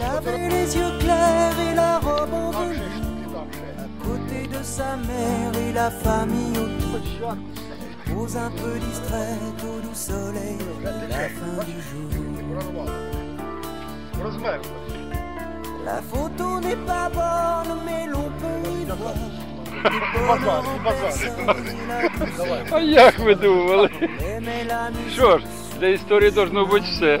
Elle avait les yeux clairs et la robe en velours. À côté de sa mère et la famille autour. Pose un peu distraite au doux soleil de la fin du jour. La photo n'est pas bonne, mais l'on peut y voir. des bonheurs en personne et la douceur. А як ви думали? Aimait la musique Що ж, для історії должно бути все.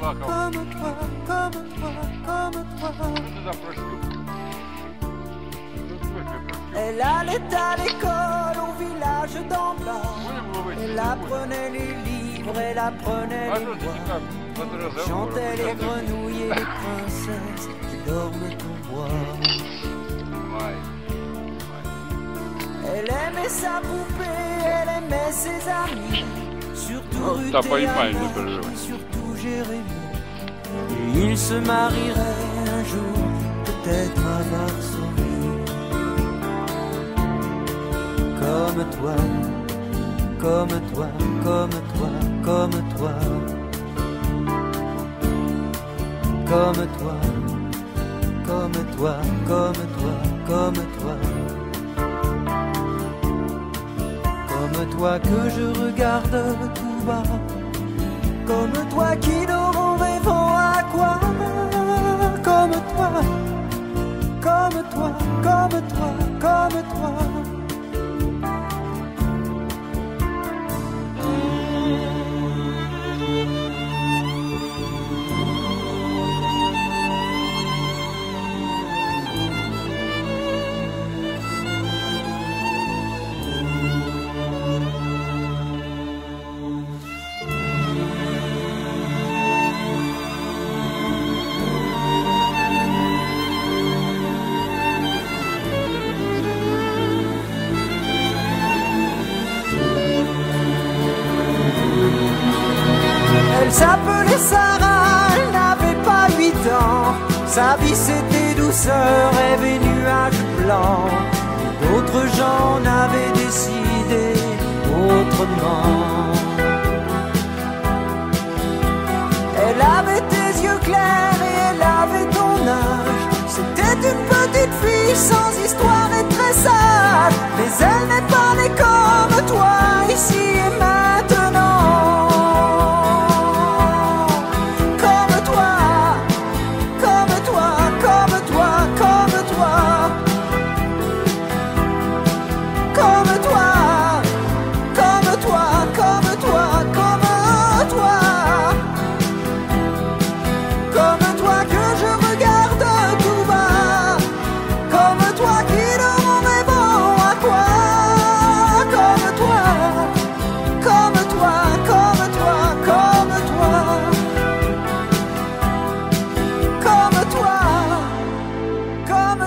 Comme toi, comme toi, comme toi. Elle allait à l'école au village d'en bas. Elle apprenait les livres, elle apprenait les lois. Chantait les grenouilles et les princesses qui dormaient au bois. Elle aimait sa poupée, elle aimait ses amis. Surtout oh, Ruth Jérémie. Et ils se marieraient un jour, peut-être à Varsovie. Comme toi, comme toi, comme toi, comme toi. Comme toi, comme toi, comme toi, comme toi. Comme toi que je regarde toi, comme toi, comme toi. S'appelait Sarah, elle n'avait pas huit ans. Sa vie c'était douceur, rêve et nuages blancs. D'autres gens n'avaient décidé autrement.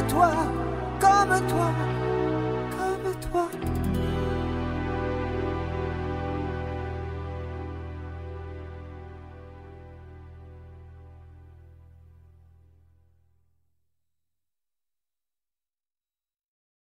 toi, comme toi.